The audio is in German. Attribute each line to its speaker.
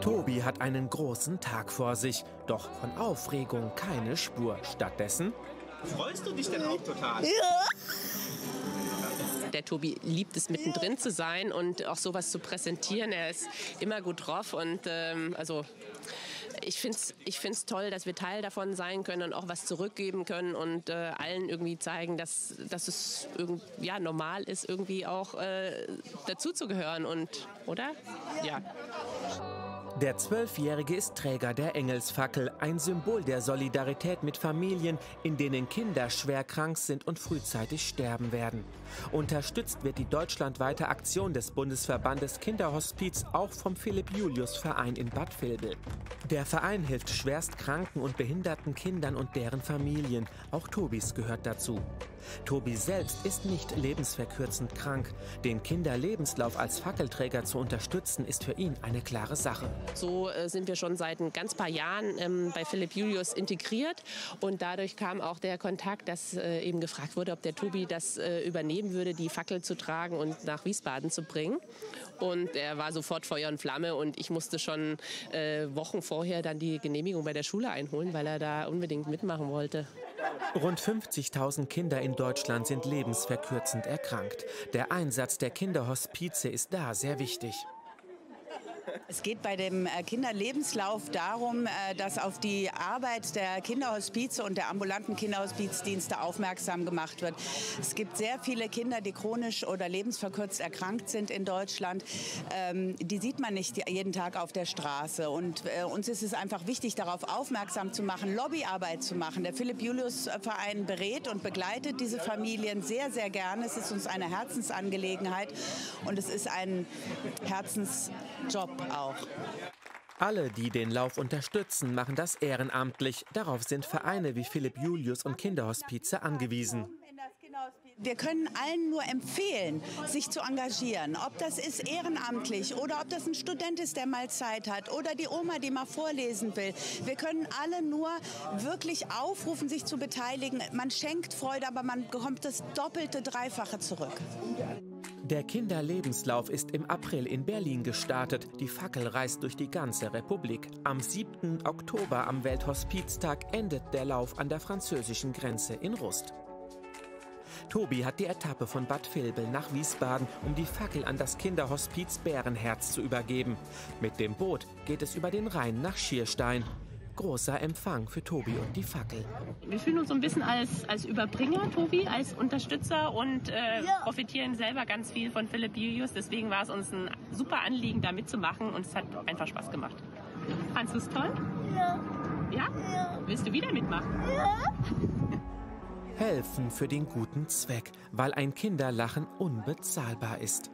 Speaker 1: Tobi hat einen großen Tag vor sich, doch von Aufregung keine Spur. Stattdessen
Speaker 2: Freust du dich denn auch total?
Speaker 3: Ja.
Speaker 4: Der Tobi liebt es, mittendrin zu sein und auch sowas zu präsentieren. Er ist immer gut drauf und ähm, also ich finde es ich find's toll, dass wir Teil davon sein können und auch was zurückgeben können und äh, allen irgendwie zeigen, dass, dass es irgend, ja, normal ist, irgendwie auch äh, dazuzugehören. Und, oder? Ja.
Speaker 1: Der Zwölfjährige ist Träger der Engelsfackel, ein Symbol der Solidarität mit Familien, in denen Kinder schwer krank sind und frühzeitig sterben werden. Unterstützt wird die deutschlandweite Aktion des Bundesverbandes Kinderhospiz auch vom Philipp-Julius-Verein in Bad Vilbel. Der Verein hilft schwerst kranken und behinderten Kindern und deren Familien. Auch Tobis gehört dazu. Tobi selbst ist nicht lebensverkürzend krank. Den Kinderlebenslauf als Fackelträger zu unterstützen, ist für ihn eine klare Sache.
Speaker 4: So äh, sind wir schon seit ein ganz paar Jahren ähm, bei Philipp Julius integriert und dadurch kam auch der Kontakt, dass äh, eben gefragt wurde, ob der Tobi das äh, übernehmen würde, die Fackel zu tragen und nach Wiesbaden zu bringen. Und er war sofort Feuer und Flamme und ich musste schon äh, Wochen vorher dann die Genehmigung bei der Schule einholen, weil er da unbedingt mitmachen wollte.
Speaker 1: Rund 50.000 Kinder in Deutschland sind lebensverkürzend erkrankt. Der Einsatz der Kinderhospize ist da sehr wichtig.
Speaker 3: Es geht bei dem äh, Kinderlebenslauf darum, äh, dass auf die Arbeit der Kinderhospize und der ambulanten Kinderhospizdienste aufmerksam gemacht wird. Es gibt sehr viele Kinder, die chronisch oder lebensverkürzt erkrankt sind in Deutschland. Ähm, die sieht man nicht jeden Tag auf der Straße. Und äh, uns ist es einfach wichtig, darauf aufmerksam zu machen, Lobbyarbeit zu machen. Der Philipp-Julius-Verein berät und begleitet diese Familien sehr, sehr gerne. Es ist uns eine Herzensangelegenheit und es ist ein Herzensjob auch.
Speaker 1: Alle, die den Lauf unterstützen, machen das ehrenamtlich. Darauf sind Vereine wie Philipp Julius und Kinderhospize angewiesen.
Speaker 3: Wir können allen nur empfehlen, sich zu engagieren. Ob das ist ehrenamtlich oder ob das ein Student ist, der mal Zeit hat oder die Oma, die mal vorlesen will. Wir können alle nur wirklich aufrufen, sich zu beteiligen. Man schenkt Freude, aber man bekommt das doppelte, dreifache zurück.
Speaker 1: Der Kinderlebenslauf ist im April in Berlin gestartet. Die Fackel reist durch die ganze Republik. Am 7. Oktober am Welthospiztag endet der Lauf an der französischen Grenze in Rust. Tobi hat die Etappe von Bad Vilbel nach Wiesbaden, um die Fackel an das Kinderhospiz Bärenherz zu übergeben. Mit dem Boot geht es über den Rhein nach Schierstein. Großer Empfang für Tobi und die Fackel.
Speaker 4: Wir fühlen uns so ein bisschen als, als Überbringer, Tobi, als Unterstützer und äh,
Speaker 3: Ja.
Speaker 4: profitieren selber ganz viel von Philipp Julius. Deswegen war es uns ein super Anliegen, da mitzumachen und es hat einfach Spaß gemacht. Fandest du es toll?
Speaker 5: Ja,
Speaker 4: Ja?
Speaker 5: ja,
Speaker 4: Willst du wieder mitmachen?
Speaker 5: ja.
Speaker 1: Helfen für den guten Zweck, weil ein Kinderlachen unbezahlbar ist.